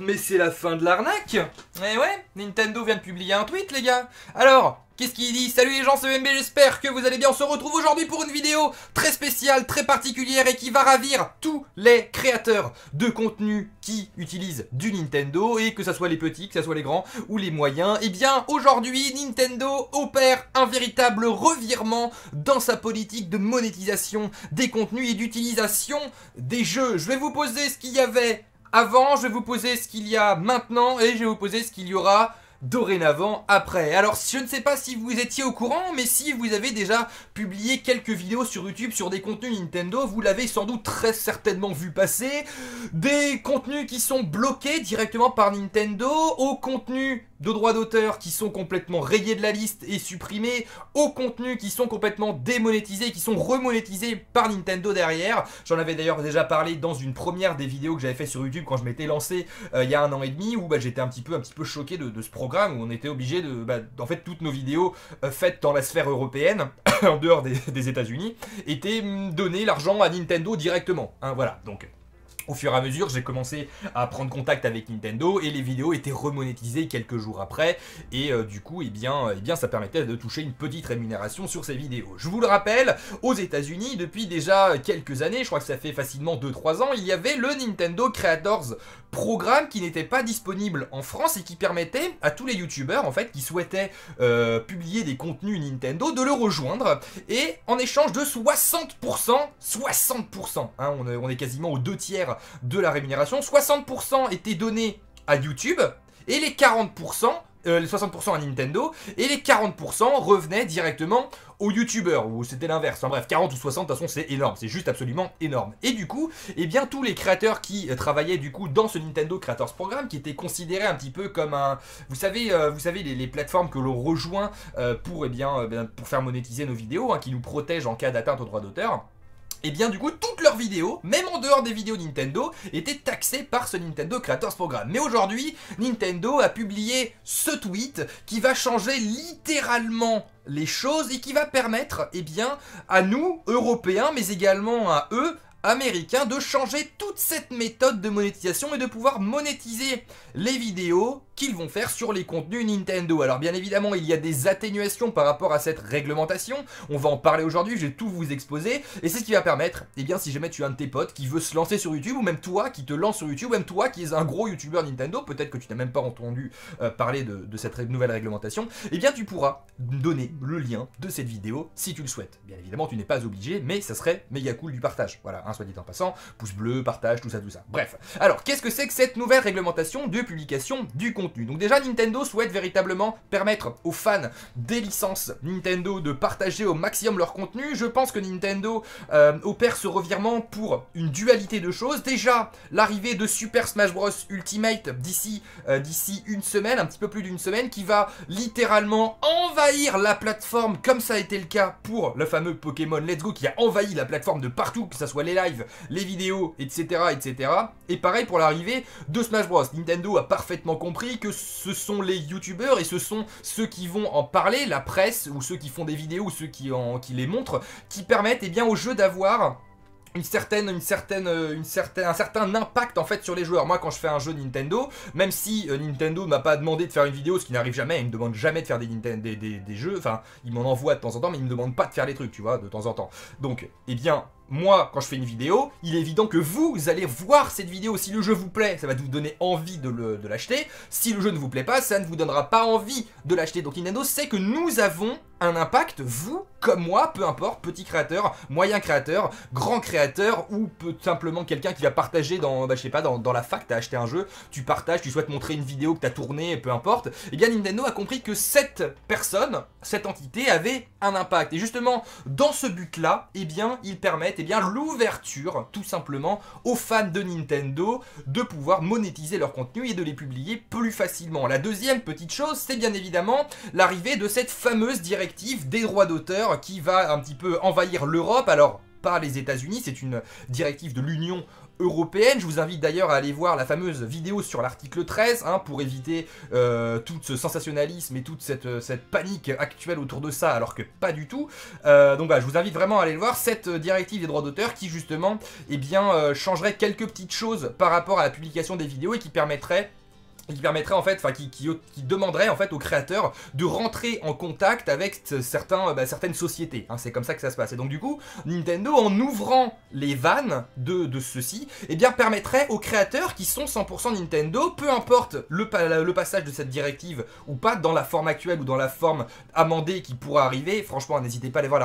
mais c'est la fin de l'arnaque Eh ouais, Nintendo vient de publier un tweet les gars Alors, Qu'est-ce qu'il dit? Salut les gens, c'est MB, j'espère que vous allez bien. On se retrouve aujourd'hui pour une vidéo très spéciale, très particulière et qui va ravir tous les créateurs de contenu qui utilisent du Nintendo et que ce soit les petits, que ce soit les grands ou les moyens. Eh bien aujourd'hui, Nintendo opère un véritable revirement dans sa politique de monétisation des contenus et d'utilisation des jeux. Je vais vous poser ce qu'il y avait avant, je vais vous poser ce qu'il y a maintenant et je vais vous poser ce qu'il y aura dorénavant après. Alors je ne sais pas si vous étiez au courant, mais si vous avez déjà publié quelques vidéos sur YouTube sur des contenus Nintendo, vous l'avez sans doute très certainement vu passer. Des contenus qui sont bloqués directement par Nintendo, aux contenus de droits d'auteur qui sont complètement rayés de la liste et supprimés, aux contenus qui sont complètement démonétisés, qui sont remonétisés par Nintendo derrière. J'en avais d'ailleurs déjà parlé dans une première des vidéos que j'avais fait sur YouTube quand je m'étais lancé euh, il y a un an et demi, où bah, j'étais un petit peu, un petit peu choqué de, ce programme, où on était obligé de... Bah, en fait, toutes nos vidéos euh, faites dans la sphère européenne, en dehors des, États-Unis, étaient hum, données l'argent à Nintendo directement. Hein, voilà, donc au fur et à mesure, j'ai commencé à prendre contact avec Nintendo et les vidéos étaient remonétisées quelques jours après. Et euh, du coup, eh bien, eh bien, ça permettait de toucher une petite rémunération sur ces vidéos. Je vous le rappelle, aux États-Unis, depuis déjà quelques années, je crois que ça fait facilement 2-3 ans, il y avait le Nintendo Creators Programme qui n'était pas disponible en France et qui permettait à tous les youtubeurs en fait qui souhaitaient euh, publier des contenus Nintendo de le rejoindre et en échange de 60%, 60%, hein, on est quasiment aux deux tiers de la rémunération. 60% étaient donnés à YouTube et les 40%, euh, les 60% à Nintendo et les 40% revenaient directement aux youtubeurs, ou c'était l'inverse, en bref, 40 ou 60, de toute façon c'est énorme, c'est juste absolument énorme. Et du coup, eh bien tous les créateurs qui euh, travaillaient du coup dans ce Nintendo Creators Programme, qui était considéré un petit peu comme un, vous savez, euh, vous savez les, plateformes que l'on rejoint pour, eh bien, ben, pour faire monétiser nos vidéos, hein, qui nous protègent en cas d'atteinte aux droits d'auteur, et eh bien du coup toutes leurs vidéos, même en dehors des vidéos Nintendo, étaient taxées par ce Nintendo Creators Programme. Mais aujourd'hui, Nintendo a publié ce tweet qui va changer littéralement les choses et qui va permettre, eh bien, à nous, Européens, mais également à eux, américain de changer toute cette méthode de monétisation et de pouvoir monétiser les vidéos qu'ils vont faire sur les contenus Nintendo. Alors bien évidemment, il y a des atténuations par rapport à cette réglementation. On va en parler aujourd'hui, je vais tout vous exposer. Et c'est ce qui va permettre, eh bien si jamais tu as un de tes potes qui veut se lancer sur YouTube, ou même toi qui te lance sur YouTube, ou même toi qui es un gros YouTuber Nintendo, peut-être que tu n'as même pas entendu euh, parler de, cette nouvelle réglementation, eh bien tu pourras donner le lien de cette vidéo si tu le souhaites. Bien évidemment, tu n'es pas obligé, mais ça serait méga cool du partage. Voilà, soit dit en passant, pouce bleu, partage, tout ça, tout ça. Bref. Alors, qu'est-ce que c'est que cette nouvelle réglementation de publication du contenu Donc déjà, Nintendo souhaite véritablement permettre aux fans des licences Nintendo de partager au maximum leur contenu. Je pense que Nintendo euh, opère ce revirement pour une dualité de choses. Déjà, l'arrivée de Super Smash Bros Ultimate d'ici euh, d'ici une semaine, un petit peu plus d'une semaine, qui va littéralement envahir la plateforme comme ça a été le cas pour le fameux Pokémon Let's Go qui a envahi la plateforme de partout, que ce soit les lives, les vidéos, etc. etc. Et pareil pour l'arrivée de Smash Bros. Nintendo a parfaitement compris que ce sont les youtubeurs et ce sont ceux qui vont en parler, la presse, ou ceux qui font des vidéos, ou ceux qui, les montrent, qui permettent eh bien, au jeu d'avoir une certaine, certaine, un certain impact en fait sur les joueurs. Moi, quand je fais un jeu Nintendo, même si euh, Nintendo ne m'a pas demandé de faire une vidéo, ce qui n'arrive jamais, il me demande jamais de faire des, des, jeux, enfin, il m'en envoie de temps en temps, mais il me demande pas de faire les trucs, tu vois, de temps en temps. Donc, eh bien, moi, quand je fais une vidéo, il est évident que vous, allez voir cette vidéo. Si le jeu vous plaît, ça va vous donner envie de l'acheter. Si le jeu ne vous plaît pas, ça ne vous donnera pas envie de l'acheter. Donc Nintendo sait que nous avons un impact, vous, comme moi, peu importe, petit créateur, moyen créateur, grand créateur, ou simplement quelqu'un qui va partager dans, bah, je sais pas, dans la fac, t'as acheté un jeu, tu partages, tu souhaites montrer une vidéo que t'as tournée, peu importe. Et eh bien Nintendo a compris que cette personne, cette entité avait un impact. Et justement, dans ce but-là, eh bien, ils permettent eh bien l'ouverture, tout simplement, aux fans de Nintendo de pouvoir monétiser leur contenu et de les publier plus facilement. La deuxième petite chose, c'est bien évidemment l'arrivée de cette fameuse directive des droits d'auteur qui va un petit peu envahir l'Europe. Alors, pas les États-Unis, c'est une directive de l'Union européenne. Je vous invite d'ailleurs à aller voir la fameuse vidéo sur l'article 13 hein, pour éviter euh, tout ce sensationnalisme et toute cette, cette, panique actuelle autour de ça, alors que pas du tout. Euh, donc voilà, je vous invite vraiment à aller le voir, cette directive des droits d'auteur qui justement eh bien, changerait quelques petites choses par rapport à la publication des vidéos et qui permettrait qui permettrait en fait, enfin qui, qui, demanderait en fait aux créateurs de rentrer en contact avec certains, bah, certaines sociétés. Hein, c'est comme ça que ça se passe. Et donc du coup, Nintendo, en ouvrant les vannes de, de ceci, eh bien permettrait aux créateurs qui sont 100% Nintendo, peu importe le, le, passage de cette directive ou pas, dans la forme actuelle ou dans la forme amendée qui pourra arriver. Franchement, n'hésitez pas à aller voir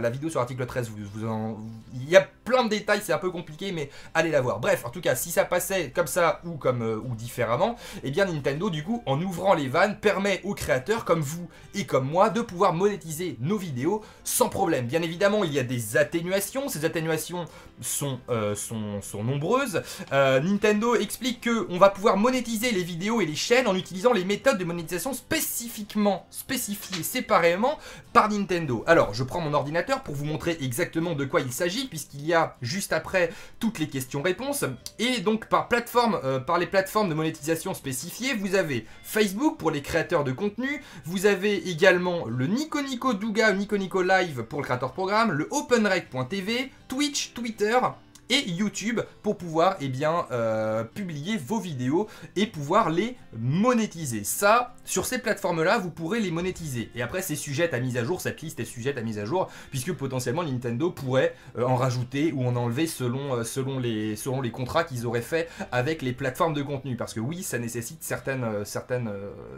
la, vidéo sur l'article 13. Vous, vous en, il y a plein de détails, c'est un peu compliqué, mais allez la voir. Bref, en tout cas, si ça passait comme ça ou comme euh, ou différemment, eh bien Nintendo du coup en ouvrant les vannes permet aux créateurs comme vous et comme moi de pouvoir monétiser nos vidéos sans problème. Bien évidemment il y a des atténuations, ces atténuations sont, euh, sont, sont, nombreuses. Euh, Nintendo explique que on va pouvoir monétiser les vidéos et les chaînes en utilisant les méthodes de monétisation spécifiquement spécifiées séparément par Nintendo. Alors je prends mon ordinateur pour vous montrer exactement de quoi il s'agit puisqu'il y a juste après toutes les questions-réponses et donc par plateforme, euh, par les plateformes de monétisation spécifiques vous avez Facebook pour les créateurs de contenu, vous avez également le Nico Nico Douga, Nico Nico Live pour le créateur programme, le OpenRec.tv, Twitch, Twitter, et YouTube pour pouvoir eh euh, publier vos vidéos et pouvoir les monétiser. Ça, sur ces plateformes-là, vous pourrez les monétiser. Et après, c'est sujet à mise à jour, cette liste est sujette à mise à jour, puisque potentiellement Nintendo pourrait euh, en rajouter ou en enlever selon, euh, selon, les, selon les contrats qu'ils auraient fait avec les plateformes de contenu. Parce que oui, ça nécessite certaines, certaines,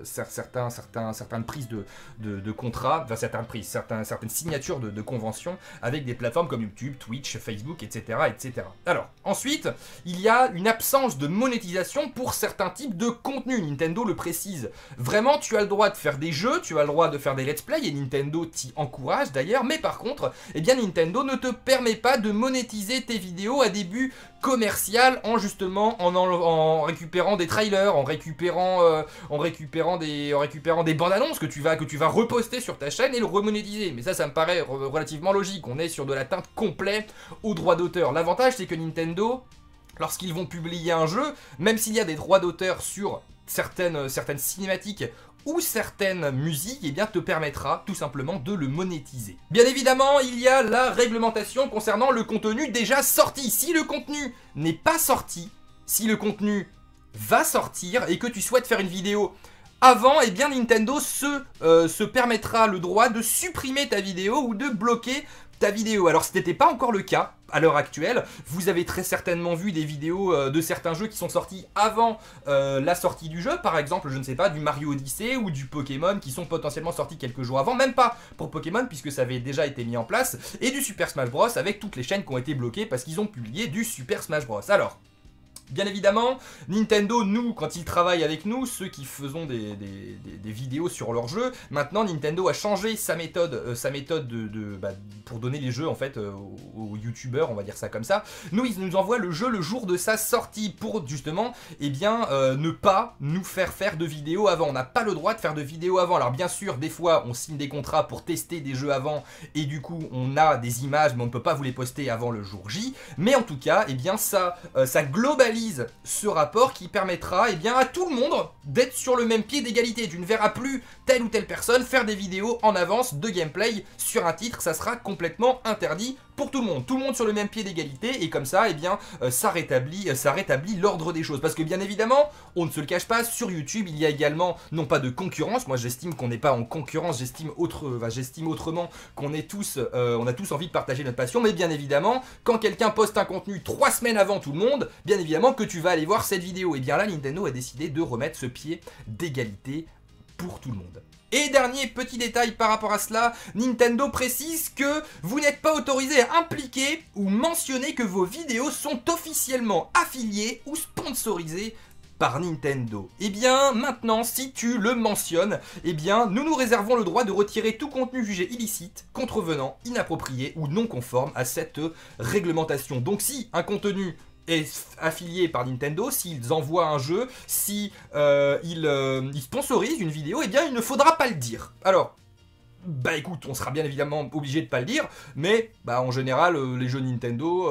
certains, certains, certaines prises de, de, contrats, enfin certaines prises, certaines, certaines signatures de, conventions avec des plateformes comme YouTube, Twitch, Facebook, etc. etc. Alors, ensuite, il y a une absence de monétisation pour certains types de contenus. Nintendo le précise. Vraiment, tu as le droit de faire des jeux, tu as le droit de faire des let's play, et Nintendo t'y encourage d'ailleurs, mais par contre, eh bien Nintendo ne te permet pas de monétiser tes vidéos à début commercial en justement en, récupérant des trailers, en récupérant, euh, des, en des bandes annonces que tu vas que tu vas reposter sur ta chaîne et le remonétiser. Mais ça, ça me paraît relativement logique. On est sur de l'atteinte complète aux droits d'auteur. L'avantage, c'est que Nintendo, lorsqu'ils vont publier un jeu, même s'il y a des droits d'auteur sur certaines, certaines cinématiques ou certaines musiques, eh bien, te permettra tout simplement de le monétiser. Bien évidemment, il y a la réglementation concernant le contenu déjà sorti. Si le contenu n'est pas sorti, si le contenu va sortir et que tu souhaites faire une vidéo avant, eh bien Nintendo se, euh, se permettra le droit de supprimer ta vidéo ou de bloquer ta vidéo. Alors ce n'était pas encore le cas à l'heure actuelle. Vous avez très certainement vu des vidéos euh, de certains jeux qui sont sortis avant euh, la sortie du jeu. Par exemple, je ne sais pas, du Mario Odyssey ou du Pokémon qui sont potentiellement sortis quelques jours avant. Même pas pour Pokémon puisque ça avait déjà été mis en place. Et du Super Smash Bros avec toutes les chaînes qui ont été bloquées parce qu'ils ont publié du Super Smash Bros. Alors, Bien évidemment, Nintendo, nous, quand ils travaillent avec nous, ceux qui faisons des, vidéos sur leurs jeux, maintenant Nintendo a changé sa méthode, euh, sa méthode de, bah, pour donner les jeux en fait euh, aux, youtubeurs, on va dire ça comme ça. Nous, ils nous envoient le jeu le jour de sa sortie pour justement, eh bien, euh, ne pas nous faire faire de vidéos avant. On n'a pas le droit de faire de vidéos avant. Alors bien sûr, des fois, on signe des contrats pour tester des jeux avant et du coup, on a des images, mais on ne peut pas vous les poster avant le jour J. Mais en tout cas, eh bien, ça, ça globalise ce rapport qui permettra eh à tout le monde d'être sur le même pied d'égalité. Tu ne verras plus telle ou telle personne faire des vidéos en avance de gameplay sur un titre, ça sera complètement interdit pour tout le monde. Tout le monde sur le même pied d'égalité et comme ça, eh bien, euh, ça rétablit, euh, ça rétablit l'ordre des choses. Parce que bien évidemment, on ne se le cache pas, sur YouTube, il y a également, non pas de concurrence, moi j'estime qu'on n'est pas en concurrence, j'estime autre, j'estime autrement qu'on est tous, euh, on a tous envie de partager notre passion, mais bien évidemment, quand quelqu'un poste un contenu trois semaines avant tout le monde, bien évidemment que tu vas aller voir cette vidéo. Et bien là, Nintendo a décidé de remettre ce pied d'égalité tout le monde. Et dernier petit détail par rapport à cela, Nintendo précise que vous n'êtes pas autorisé à impliquer ou mentionner que vos vidéos sont officiellement affiliées ou sponsorisées par Nintendo. Eh bien maintenant, si tu le mentionnes, eh bien nous nous réservons le droit de retirer tout contenu jugé illicite, contrevenant, inapproprié ou non conforme à cette réglementation. Donc si un contenu est affilié par Nintendo, s'ils envoient un jeu, si euh, euh, ils, sponsorisent une vidéo, eh bien il ne faudra pas le dire. Alors, bah écoute, on sera bien évidemment obligé de pas le dire, mais bah en général, euh, les jeux Nintendo,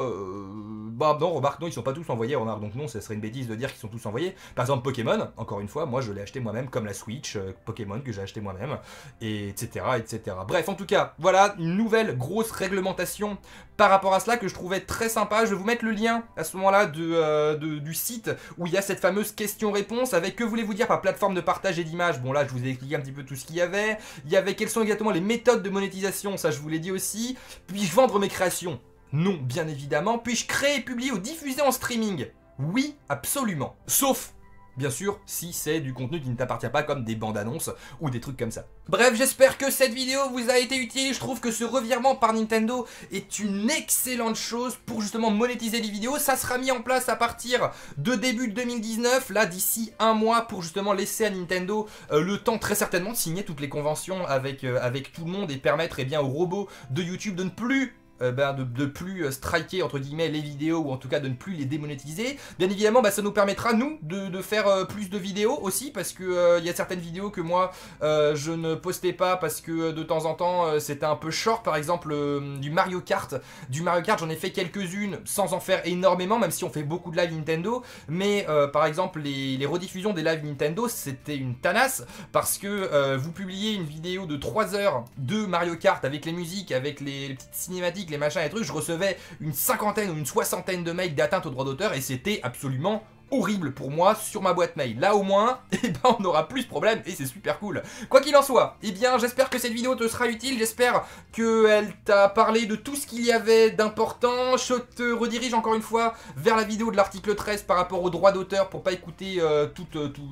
bah non, remarque, non, ils sont pas tous envoyés, remarque, donc non, ça serait une bêtise de dire qu'ils sont tous envoyés. Par exemple, Pokémon, encore une fois, moi je l'ai acheté moi-même, comme la Switch, euh, Pokémon que j'ai acheté moi-même, et etc., etc. Bref, en tout cas, voilà une nouvelle grosse réglementation par rapport à cela que je trouvais très sympa. Je vais vous mettre le lien à ce moment-là de, du site où il y a cette fameuse question-réponse avec que voulez-vous dire par plateforme de partage et d'image. Bon là, je vous ai expliqué un petit peu tout ce qu'il y avait. Il y avait quelles sont exactement les méthodes de monétisation, ça je vous l'ai dit aussi. Puis-je vendre mes créations? Non, bien évidemment. Puis-je créer, publier ou diffuser en streaming? Oui, absolument. Sauf Bien sûr, si c'est du contenu qui ne t'appartient pas comme des bandes annonces ou des trucs comme ça. Bref, j'espère que cette vidéo vous a été utile. Je trouve que ce revirement par Nintendo est une excellente chose pour justement monétiser les vidéos. Ça sera mis en place à partir de début 2019, là d'ici un mois pour justement laisser à Nintendo euh, le temps très certainement de signer toutes les conventions avec, euh, avec tout le monde et permettre eh bien, aux robots de YouTube de ne plus euh, ben, de, plus euh, striker entre guillemets les vidéos ou en tout cas de ne plus les démonétiser. Bien évidemment, bah, ça nous permettra nous de, faire euh, plus de vidéos aussi parce que il y a certaines vidéos que moi je ne postais pas parce que de temps en temps c'était un peu short. Par exemple du Mario Kart, du Mario Kart j'en ai fait quelques-unes sans en faire énormément, même si on fait beaucoup de live Nintendo. Mais par exemple les, rediffusions des live Nintendo c'était une tanasse parce que vous publiez une vidéo de 3 heures de Mario Kart avec les musiques, avec les petites cinématiques les machins et trucs, je recevais une cinquantaine ou une soixantaine de mails d'atteinte aux droits d'auteur et c'était absolument horrible pour moi sur ma boîte mail. Là au moins, eh ben, on n'aura plus de problème et c'est super cool. Quoi qu'il en soit, eh bien j'espère que cette vidéo te sera utile, j'espère qu'elle t'a parlé de tout ce qu'il y avait d'important. Je te redirige encore une fois vers la vidéo de l'article 13 par rapport aux droits d'auteur pour pas écouter euh, toute, euh, tout,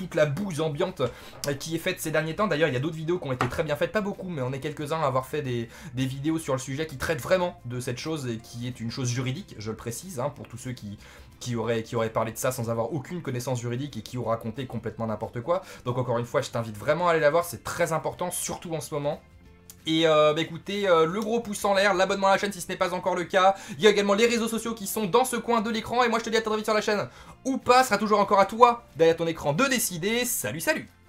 toute la bouse ambiante euh, qui est faite ces derniers temps. D'ailleurs, il y a d'autres vidéos qui ont été très bien faites, pas beaucoup, mais on est quelques-uns à avoir fait des, vidéos sur le sujet qui traitent vraiment de cette chose et qui est une chose juridique, je le précise, hein, pour tous ceux qui, qui auraient, qui parlé de ça sans avoir aucune connaissance juridique et qui auraient raconté complètement n'importe quoi. Donc encore une fois, je t'invite vraiment à aller la voir, c'est très important, surtout en ce moment. Et euh, bah écoutez, euh, le gros pouce en l'air, l'abonnement à la chaîne si ce n'est pas encore le cas. Il y a également les réseaux sociaux qui sont dans ce coin de l'écran. Et moi je te dis à très vite sur la chaîne ou pas, sera toujours encore à toi derrière ton écran de décider. Salut salut